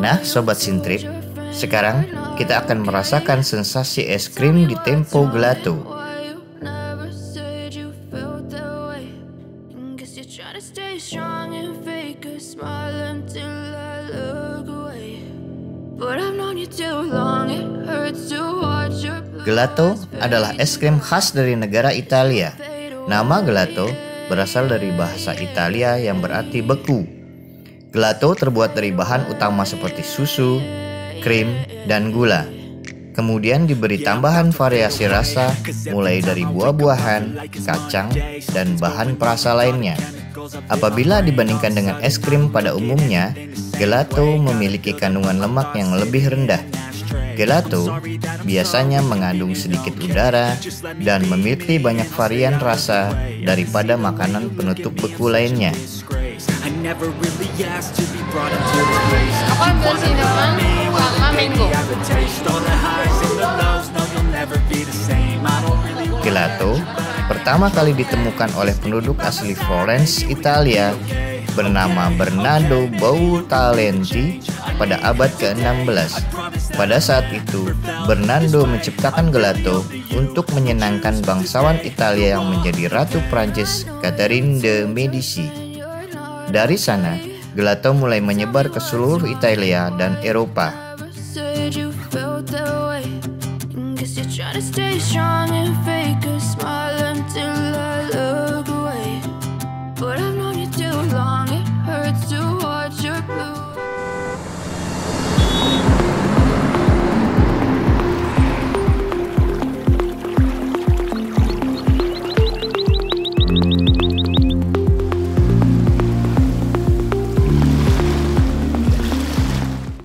Nah, sobat Sintrip, sekarang kita akan merasakan sensasi es krim di Tempo Gelato. Gelato adalah es krim khas dari negara Italia. Nama gelato berasal dari bahasa Italia yang berarti beku. Gelato terbuat dari bahan utama seperti susu, krim, dan gula. Kemudian diberi tambahan variasi rasa mulai dari buah-buahan, kacang, dan bahan perasa lainnya. Apabila dibandingkan dengan es krim pada umumnya, gelato memiliki kandungan lemak yang lebih rendah Gelato biasanya mengandung sedikit udara dan memiliki banyak varian rasa daripada makanan penutup beku lainnya. Aku ambil cinnamon sama mango. Gelato pertama kali ditemukan oleh penduduk asli Florence, Italia bernama Bernardo Boutalenti pada abad ke-16. Pada saat itu, Bernardo menciptakan gelato untuk menyenangkan bangsawan Italia yang menjadi Ratu Prancis Catherine de Medici. Dari sana, Gelato mulai menyebar ke seluruh Italia dan Eropa.